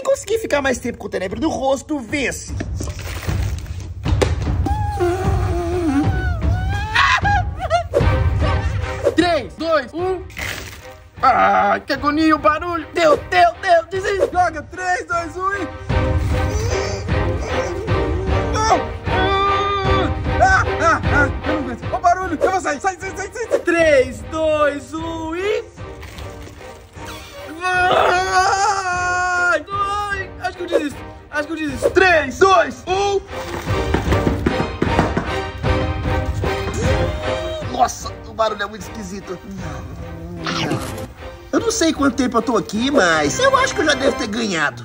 Quem conseguir ficar mais tempo com o tenebro no rosto, vence. Três, dois, um. Ah, que agonia o barulho. Deu, deu, deu. Desiste. Joga 3, 2, 1 e... Ah, ah, ah, eu não aguento. Ó o barulho, eu vou sair. Sai, sai, sai, sai. Acho que eu desisto. 3, 2, 1. Nossa, o barulho é muito esquisito. Eu não sei quanto tempo eu tô aqui, mas eu acho que eu já devo ter ganhado.